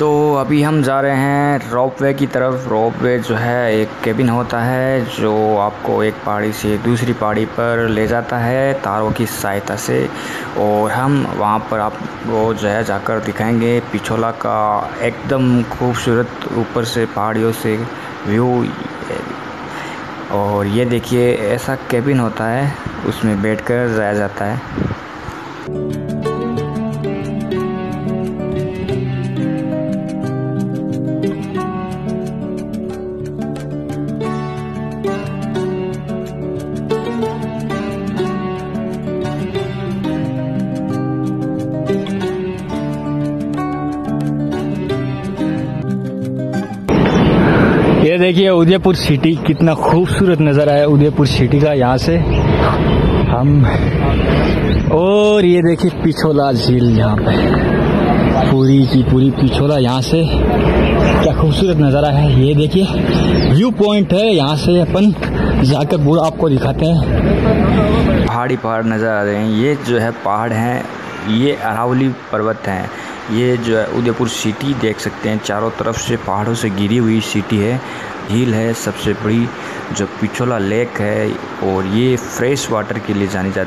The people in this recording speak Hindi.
तो अभी हम जा रहे हैं रोप वे की तरफ़। रोप वे जो है, एक केबिन होता है जो आपको एक पहाड़ी से दूसरी पहाड़ी पर ले जाता है तारों की सहायता से। और हम वहाँ पर आपको जो है, जाकर दिखाएँगे पिछोला का एकदम खूबसूरत ऊपर से पहाड़ियों से व्यू। और ये देखिए, ऐसा केबिन होता है, उसमें बैठकर जाया जाता है। ये देखिए उदयपुर सिटी, कितना खूबसूरत नज़र आया उदयपुर सिटी का यहाँ से। हम और ये देखिए पिछोला झील यहाँ पे। पूरी की पूरी पिछोला यहाँ से। क्या खूबसूरत नज़ारा है ये देखिए। व्यू पॉइंट है यहाँ से अपन जाकर पूरा आपको दिखाते हैं। पहाड़ी पहाड़ नज़र आ रहे हैं। ये जो है पहाड़ हैं, ये अरावली पर्वत हैं। ये जो है उदयपुर सिटी देख सकते हैं। चारों तरफ़ से पहाड़ों से गिरी हुई सिटी है। झील है, सबसे बड़ी जो पिछोला लेक है और ये फ्रेश वाटर के लिए जानी जाती है।